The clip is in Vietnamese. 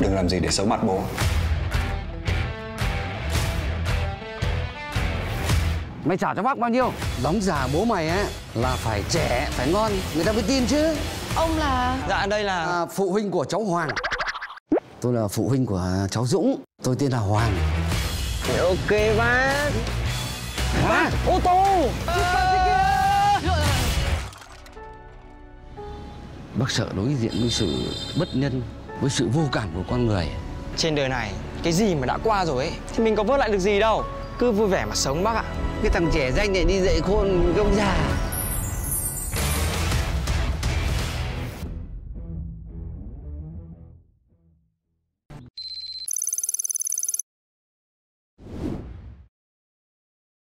làm gì để xấu mặt bố Mày trả cho bác bao nhiêu? Đóng giả bố mày á là phải trẻ, phải ngon, người ta mới tin chứ. Ông là Dạ đây là À, phụ huynh của cháu Hoàng. Tôi là phụ huynh của cháu Dũng. Tôi tên là Hoàng. Ok bác Bác, Ô tô bác sợ đối diện với sự bất nhân, với sự vô cảm của con người. Trên đời này Cái gì mà đã qua rồi ấy Thì mình có vớt lại được gì đâu Cứ vui vẻ mà sống bác ạ Cái thằng trẻ danh này đi dạy khôn cái ông già.